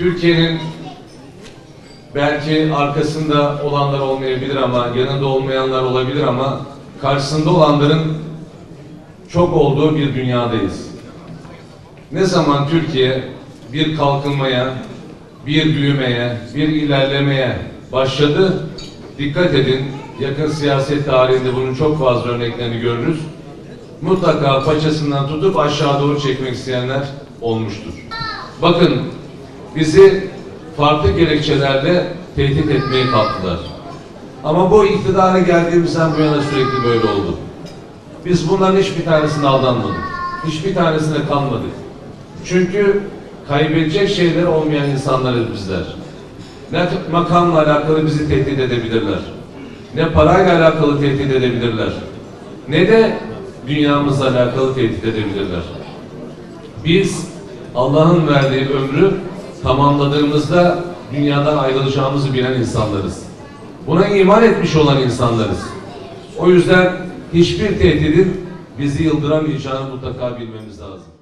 Türkiye'nin belki arkasında olanlar olmayabilir ama yanında olmayanlar olabilir ama karşısında olanların çok olduğu bir dünyadayız. Ne zaman Türkiye bir kalkınmaya, bir büyümeye, bir ilerlemeye başladı, dikkat edin, yakın siyaset tarihinde bunun çok fazla örneklerini görürüz. Mutlaka paçasından tutup aşağı doğru çekmek isteyenler olmuştur. Bakın, bizi farklı gerekçelerle tehdit etmeye kalktılar. Ama bu iktidara geldiğimizden bu yana sürekli böyle oldu. Biz bunların hiçbir tanesine aldanmadık. Hiçbir tanesine kalmadık. Çünkü kaybedecek şeyler olmayan insanlarız bizler. Ne makamla alakalı bizi tehdit edebilirler. Ne parayla alakalı tehdit edebilirler. Ne de dünyamızla alakalı tehdit edebilirler. Biz Allah'ın verdiği ömrü tamamladığımızda dünyadan ayrılacağımızı bilen insanlarız. Buna iman etmiş olan insanlarız. O yüzden hiçbir tehdidin bizi yıldıramayacağını mutlaka bilmemiz lazım.